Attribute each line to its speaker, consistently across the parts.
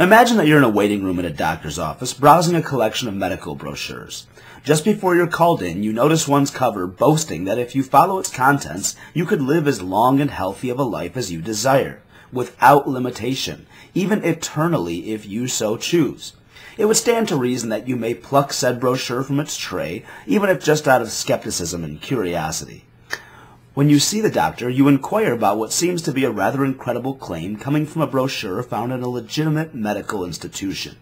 Speaker 1: Imagine that you're in a waiting room in a doctor's office browsing a collection of medical brochures. Just before you're called in, you notice one's cover boasting that if you follow its contents, you could live as long and healthy of a life as you desire, without limitation, even eternally if you so choose. It would stand to reason that you may pluck said brochure from its tray, even if just out of skepticism and curiosity. When you see the doctor, you inquire about what seems to be a rather incredible claim coming from a brochure found in a legitimate medical institution.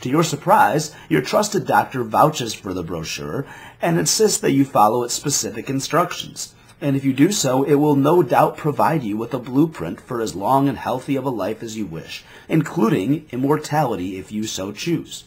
Speaker 1: To your surprise, your trusted doctor vouches for the brochure and insists that you follow its specific instructions. And if you do so, it will no doubt provide you with a blueprint for as long and healthy of a life as you wish, including immortality if you so choose.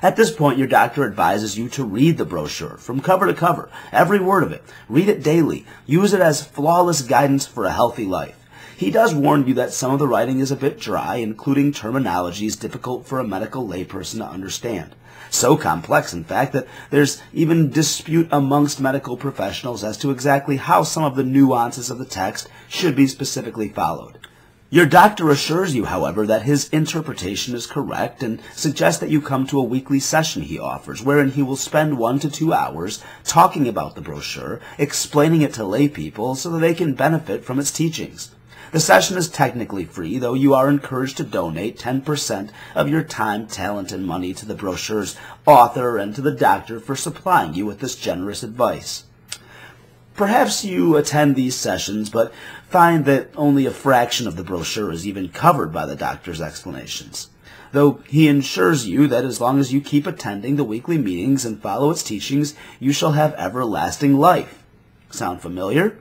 Speaker 1: At this point, your doctor advises you to read the brochure from cover to cover, every word of it. Read it daily. Use it as flawless guidance for a healthy life. He does warn you that some of the writing is a bit dry, including terminologies difficult for a medical layperson to understand. So complex, in fact, that there's even dispute amongst medical professionals as to exactly how some of the nuances of the text should be specifically followed. Your doctor assures you, however, that his interpretation is correct and suggests that you come to a weekly session he offers, wherein he will spend one to two hours talking about the brochure, explaining it to lay people so that they can benefit from its teachings. The session is technically free, though you are encouraged to donate 10% of your time, talent, and money to the brochure's author and to the doctor for supplying you with this generous advice. Perhaps you attend these sessions, but find that only a fraction of the brochure is even covered by the doctor's explanations. Though he ensures you that as long as you keep attending the weekly meetings and follow its teachings, you shall have everlasting life. Sound familiar?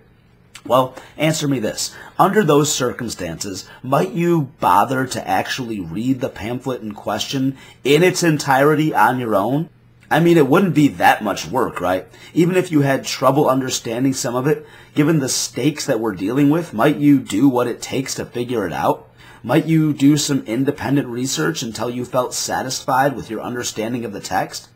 Speaker 1: Well, answer me this. Under those circumstances, might you bother to actually read the pamphlet in question in its entirety on your own? I mean, it wouldn't be that much work, right? Even if you had trouble understanding some of it, given the stakes that we're dealing with, might you do what it takes to figure it out? Might you do some independent research until you felt satisfied with your understanding of the text?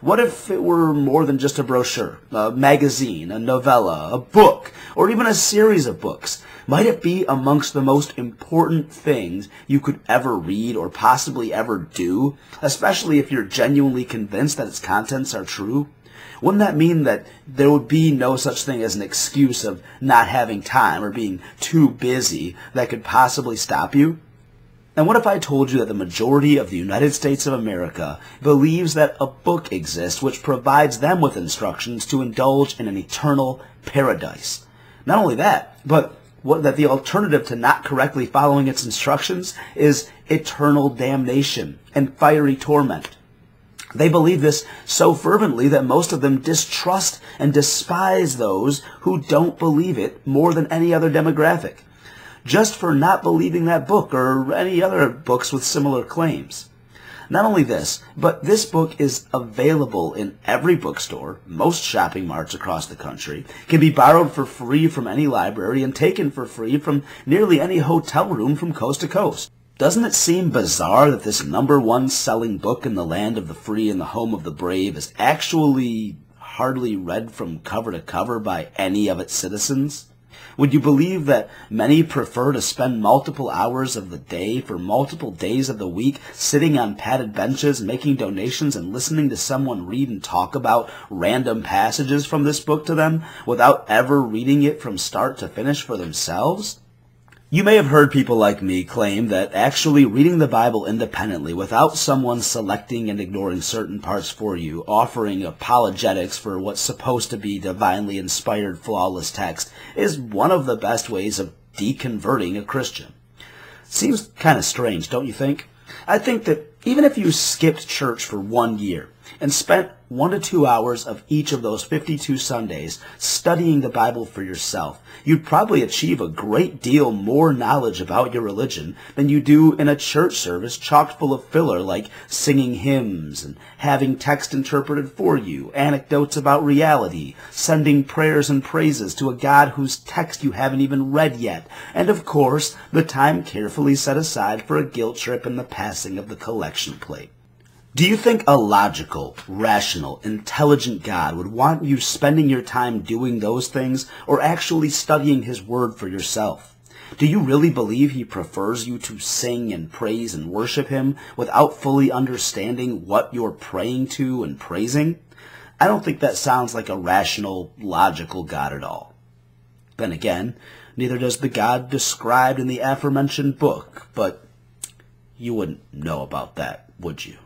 Speaker 1: What if it were more than just a brochure, a magazine, a novella, a book, or even a series of books? Might it be amongst the most important things you could ever read or possibly ever do, especially if you're genuinely convinced that its contents are true? Wouldn't that mean that there would be no such thing as an excuse of not having time or being too busy that could possibly stop you? And what if I told you that the majority of the United States of America believes that a book exists which provides them with instructions to indulge in an eternal paradise? Not only that, but what, that the alternative to not correctly following its instructions is eternal damnation and fiery torment. They believe this so fervently that most of them distrust and despise those who don't believe it more than any other demographic just for not believing that book or any other books with similar claims. Not only this, but this book is available in every bookstore, most shopping marts across the country, can be borrowed for free from any library, and taken for free from nearly any hotel room from coast to coast. Doesn't it seem bizarre that this number one selling book in the land of the free and the home of the brave is actually hardly read from cover to cover by any of its citizens? Would you believe that many prefer to spend multiple hours of the day for multiple days of the week sitting on padded benches, making donations, and listening to someone read and talk about random passages from this book to them without ever reading it from start to finish for themselves? You may have heard people like me claim that actually reading the Bible independently without someone selecting and ignoring certain parts for you, offering apologetics for what's supposed to be divinely inspired flawless text, is one of the best ways of deconverting a Christian. Seems kind of strange, don't you think? I think that even if you skipped church for one year and spent one to two hours of each of those 52 Sundays studying the Bible for yourself, you'd probably achieve a great deal more knowledge about your religion than you do in a church service chock full of filler like singing hymns and having text interpreted for you, anecdotes about reality, sending prayers and praises to a God whose text you haven't even read yet, and of course, the time carefully set aside for a guilt trip and the passing of the collection plate. Do you think a logical, rational, intelligent God would want you spending your time doing those things or actually studying His Word for yourself? Do you really believe he prefers you to sing and praise and worship him without fully understanding what you're praying to and praising? I don't think that sounds like a rational, logical God at all. Then again, neither does the God described in the aforementioned book, but you wouldn't know about that, would you?